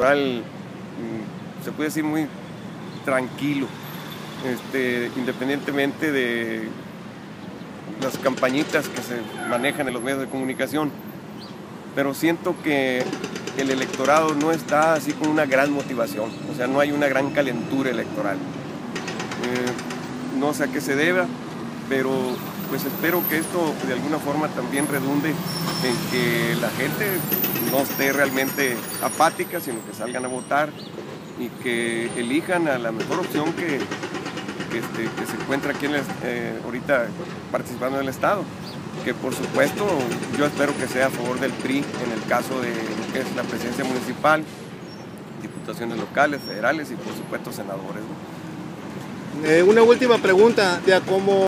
mm, se puede decir muy tranquilo, este, independientemente de las campañitas que se manejan en los medios de comunicación. Pero siento que el electorado no está así con una gran motivación, o sea, no hay una gran calentura electoral. Eh, no sé a qué se deba, pero pues espero que esto de alguna forma también redunde en que la gente no esté realmente apática, sino que salgan a votar y que elijan a la mejor opción que, este, se encuentra aquí eh, ahorita participando en el Estado. Que por supuesto yo espero que sea a favor del PRI en el caso de lo que es la presidencia municipal, diputaciones locales, federales y por supuesto senadores. Eh, una última pregunta, de cómo